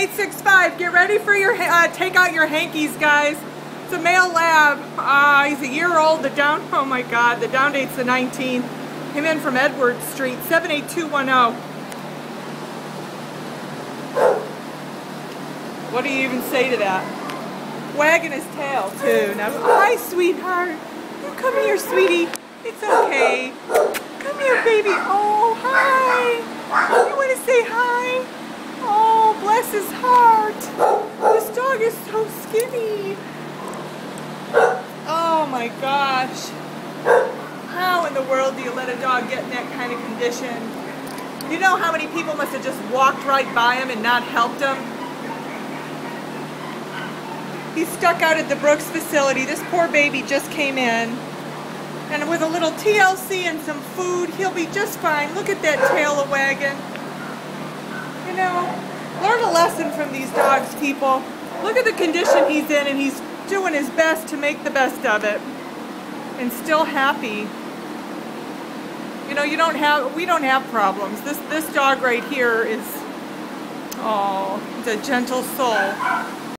865. Get ready for your, uh, take out your hankies, guys. It's a male lab. Uh, he's a year old. The down, oh my God, the down date's the 19th. Came in from Edwards Street, 78210. What do you even say to that? Wagging his tail, too. Now, hi, sweetheart. You come here, sweetie. It's okay. Come here, baby. Oh, hi. You want to say hi? Oh, bless his heart. This dog is so skinny. Oh, my gosh. How in the world do you let a dog get in that kind of condition? You know how many people must have just walked right by him and not helped him? He's stuck out at the Brooks facility. This poor baby just came in. And with a little TLC and some food, he'll be just fine. Look at that tail a wagging. You know, learn a lesson from these dogs, people. Look at the condition he's in, and he's doing his best to make the best of it. And still happy. You know, you don't have, we don't have problems. This, this dog right here is, oh, it's a gentle soul.